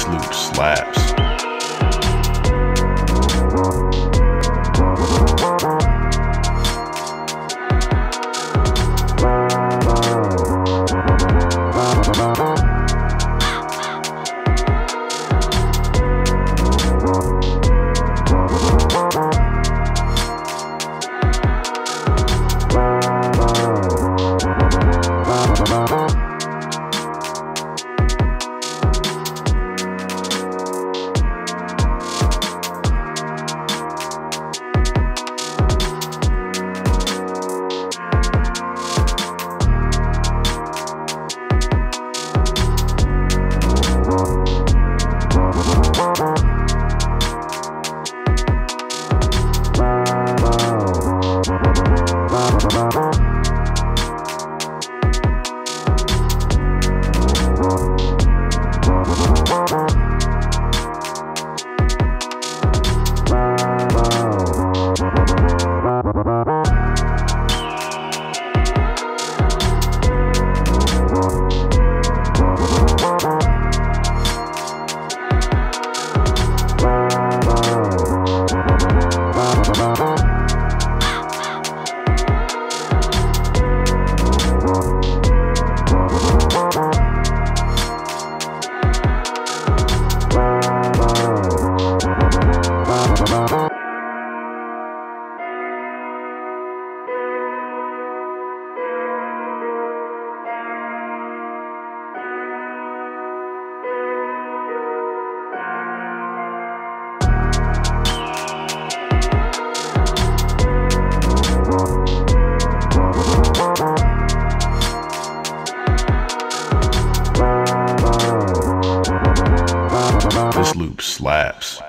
This loop slaps. Bye. This loop slaps.